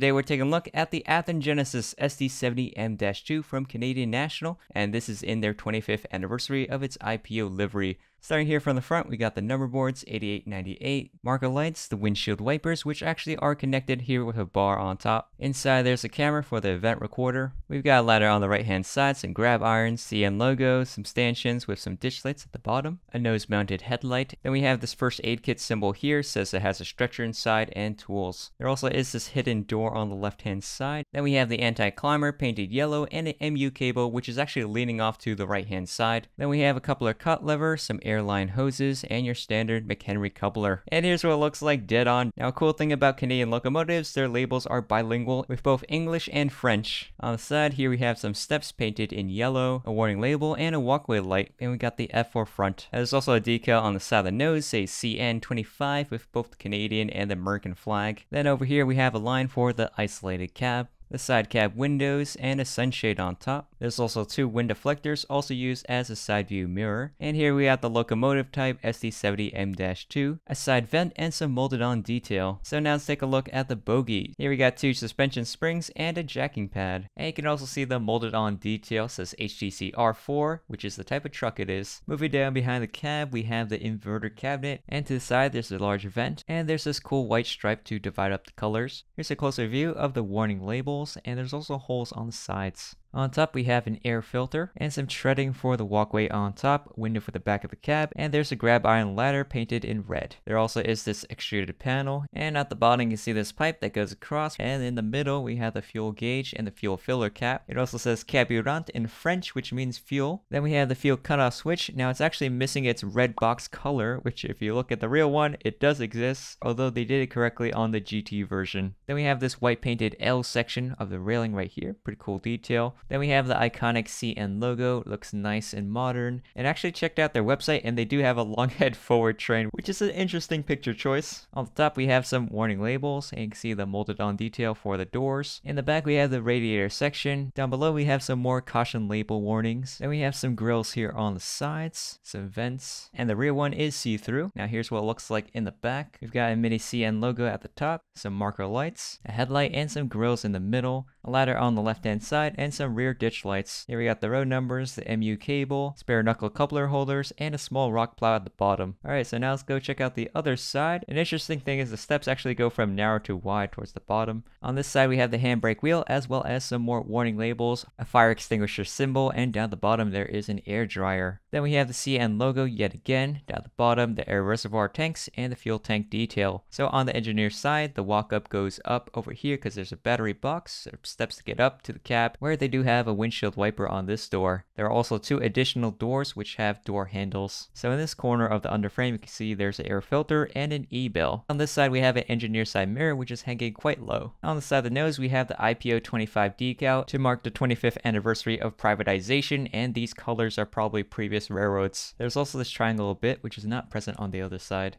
Today we're taking a look at the Athearn Genesis SD70M-2 from Canadian National, and this is in their 25th anniversary of its IPO livery. Starting here from the front, we got the number boards 8898, marker lights, the windshield wipers, which actually are connected here with a bar on top. Inside, there's a camera for the event recorder. We've got a ladder on the right hand side, some grab irons, CN logo, some stanchions with some ditch lights at the bottom, a nose mounted headlight. Then we have this first aid kit symbol here, says it has a stretcher inside and tools. There also is this hidden door on the left hand side. Then we have the anti-climber painted yellow and an MU cable, which is actually leaning off to the right hand side. Then we have a couple of cut levers, some airline hoses, and your standard McHenry coupler. And here's what it looks like dead on. Now, cool thing about Canadian locomotives, their labels are bilingual with both English and French. On the side here we have some steps painted in yellow, a warning label, and a walkway light, and we got the F4 front. There's also a decal on the side of the nose, say CN25 with both the Canadian and the American flag. Then over here we have a line for the isolated cab the side cab windows, and a sunshade on top. There's also two wind deflectors also used as a side view mirror. And here we have the locomotive type SD70M-2, a side vent, and some molded on detail. So now let's take a look at the bogie. Here we got two suspension springs and a jacking pad. And you can also see the molded on detail says HTC R4, which is the type of truck it is. Moving down behind the cab, we have the inverter cabinet, and to the side there's a large vent, and there's this cool white stripe to divide up the colors. Here's a closer view of the warning label holes, and there's also holes on the sides. On top, we have an air filter and some treading for the walkway on top, window for the back of the cab, and there's a grab iron ladder painted in red. There also is this extruded panel, and at the bottom you see this pipe that goes across, and in the middle we have the fuel gauge and the fuel filler cap. It also says carburant in French, which means fuel. Then we have the fuel cutoff switch. Now it's actually missing its red box color, which if you look at the real one, it does exist, although they did it correctly on the GT version. Then we have this white painted L section of the railing right here, pretty cool detail. Then we have the iconic CN logo, looks nice and modern. And actually checked out their website and they do have a long head forward train, which is an interesting picture choice. On the top we have some warning labels and you can see the molded on detail for the doors. In the back we have the radiator section. Down below we have some more caution label warnings. Then we have some grills here on the sides, some vents, and the rear one is see-through. Now here's what it looks like in the back. We've got a mini CN logo at the top, some marker lights, a headlight, and some grills in the middle a ladder on the left hand side, and some rear ditch lights. Here we got the road numbers, the MU cable, spare knuckle coupler holders, and a small rock plow at the bottom. Alright, so now let's go check out the other side. An interesting thing is the steps actually go from narrow to wide towards the bottom. On this side we have the handbrake wheel as well as some more warning labels, a fire extinguisher symbol, and down the bottom there is an air dryer. Then we have the CN logo yet again, down the bottom the air reservoir tanks, and the fuel tank detail. So on the engineer's side, the walk-up goes up over here because there's a battery box, steps to get up to the cab, where they do have a windshield wiper on this door. There are also two additional doors which have door handles. So in this corner of the underframe, you can see there's an air filter and an E-bill. On this side, we have an engineer side mirror, which is hanging quite low. On the side of the nose, we have the IPO 25 decal to mark the 25th anniversary of privatization, and these colors are probably previous railroads. There's also this triangle bit, which is not present on the other side.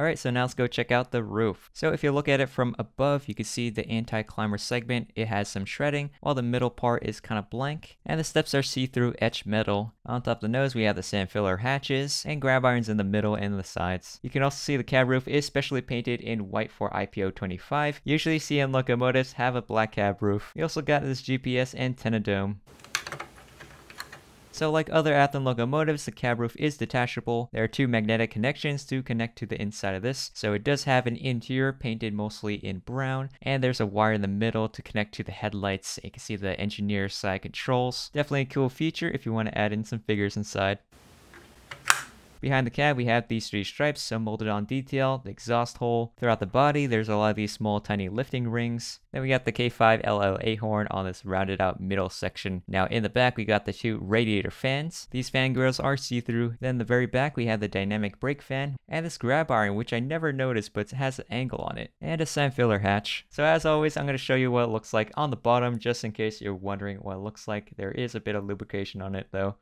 Alright, so now let's go check out the roof. So if you look at it from above, you can see the anti-climber segment. It has some shredding, while the middle part is kind of blank, and the steps are see-through etched metal. On top of the nose, we have the sand filler hatches, and grab irons in the middle and the sides. You can also see the cab roof is specially painted in white for IPO 25. Usually CN locomotives have a black cab roof. We also got this GPS antenna dome. So like other Athearn locomotives, the cab roof is detachable. There are two magnetic connections to connect to the inside of this. So it does have an interior painted mostly in brown, and there's a wire in the middle to connect to the headlights. You can see the engineer side controls. Definitely a cool feature if you want to add in some figures inside. Behind the cab, we have these three stripes, some molded on detail, the exhaust hole. Throughout the body, there's a lot of these small tiny lifting rings. Then we got the K5 LLA horn on this rounded out middle section. Now in the back, we got the two radiator fans. These fan grills are see-through. Then the very back, we have the dynamic brake fan and this grab iron, which I never noticed, but has an angle on it, and a sand filler hatch. So as always, I'm going to show you what it looks like on the bottom, just in case you're wondering what it looks like. There is a bit of lubrication on it though.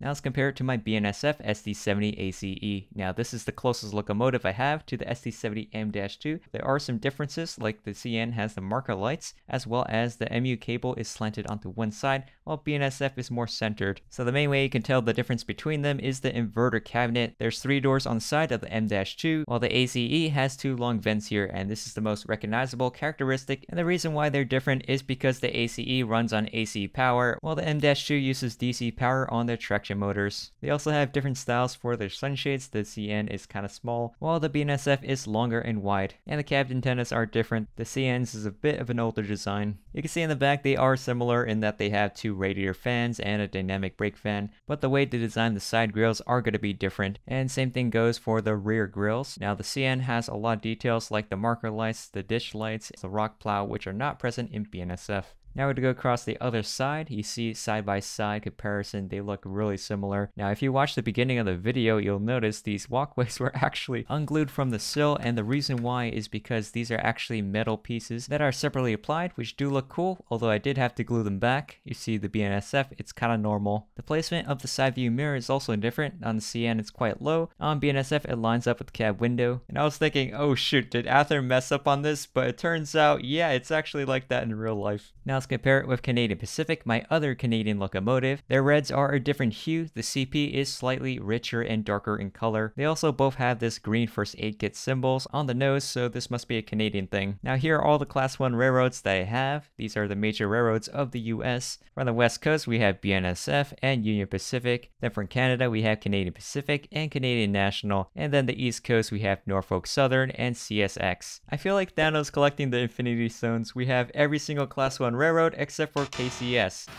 Now let's compare it to my BNSF SD70 ACE. Now this is the closest locomotive I have to the SD70M-2. There are some differences like the CN has the marker lights as well as the MU cable is slanted onto one side while BNSF is more centered. So the main way you can tell the difference between them is the inverter cabinet. There's three doors on the side of the M-2 while the ACE has two long vents here and this is the most recognizable characteristic and the reason why they're different is because the ACE runs on AC power while the M-2 uses DC power on their traction motors. They also have different styles for their sunshades, the CN is kind of small while the BNSF is longer and wide and the cab antennas are different. The CN's is a bit of an older design. You can see in the back they are similar in that they have two radiator fans and a dynamic brake fan but the way they design the side grills are going to be different and same thing goes for the rear grills. Now the CN has a lot of details like the marker lights, the ditch lights, the rock plow which are not present in BNSF. Now we're to go across the other side, you see side by side comparison, they look really similar. Now if you watch the beginning of the video, you'll notice these walkways were actually unglued from the sill and the reason why is because these are actually metal pieces that are separately applied, which do look cool, although I did have to glue them back. You see the BNSF, it's kind of normal. The placement of the side view mirror is also different. On the CN it's quite low, on BNSF it lines up with the cab window. And I was thinking, oh shoot, did Athearn mess up on this? But it turns out, yeah, it's actually like that in real life. Now compare it with Canadian Pacific, my other Canadian locomotive. Their reds are a different hue, the CP is slightly richer and darker in color. They also both have this green first aid kit symbols on the nose, so this must be a Canadian thing. Now here are all the class 1 railroads that I have. These are the major railroads of the US. From the west coast we have BNSF and Union Pacific. Then from Canada we have Canadian Pacific and Canadian National. And then the east coast we have Norfolk Southern and CSX. I feel like Thanos collecting the Infinity Stones. We have every single class 1 railroad except except for KCS.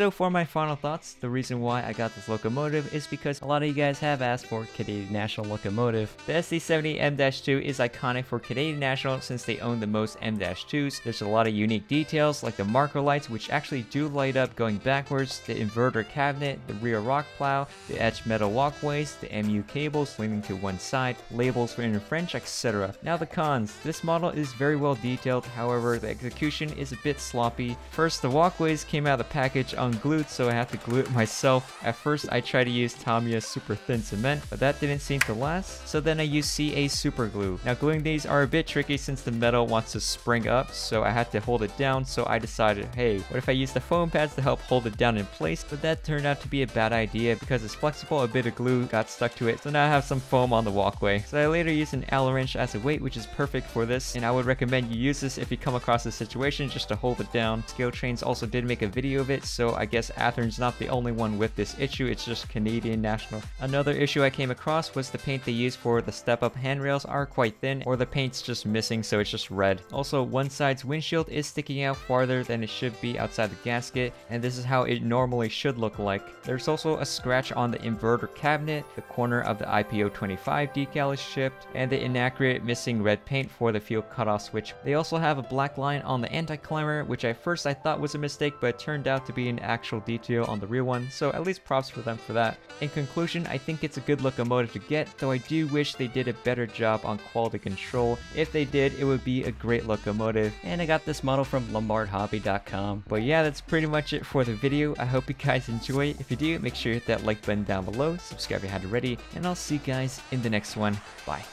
So for my final thoughts, the reason why I got this locomotive is because a lot of you guys have asked for Canadian National locomotive. The SD70 M-2 is iconic for Canadian National since they own the most M-2s. There's a lot of unique details like the marker lights which actually do light up going backwards, the inverter cabinet, the rear rock plow, the etched metal walkways, the MU cables leaning to one side, labels written in French, etc. Now the cons. This model is very well detailed, however the execution is a bit sloppy. First, the walkways came out of the package unglued so I had to glue it myself. At first I tried to use Tamiya super thin cement, but that didn't seem to last, so then I used CA super glue. Now gluing these are a bit tricky since the metal wants to spring up, so I had to hold it down, so I decided, hey, what if I use the foam pads to help hold it down in place? But that turned out to be a bad idea because it's flexible, a bit of glue got stuck to it, so now I have some foam on the walkway. So I later used an Allen wrench as a weight, which is perfect for this, and I would recommend you use this if you come across this situation just to hold it down. Scale Trains also did make a video of it, so I guess Athearn's not the only one with this issue, it's just Canadian National. Another issue I came across was the paint they use for the step-up handrails are quite thin, or the paint's just missing so it's just red. Also, one side's windshield is sticking out farther than it should be outside the gasket, and this is how it normally should look like. There's also a scratch on the inverter cabinet, the corner of the IPO 25 decal is chipped, and the inaccurate missing red paint for the fuel cutoff switch. They also have a black line on the anti-climber, which at first I thought was a mistake, but turned out to be an actual detail on the real one, so at least props for them for that. In conclusion, I think it's a good locomotive to get, though I do wish they did a better job on quality control. If they did, it would be a great locomotive, and I got this model from lombardhobby.com. But yeah, that's pretty much it for the video. I hope you guys enjoy. If you do, make sure you hit that like button down below, subscribe if you haven't already, and I'll see you guys in the next one. Bye.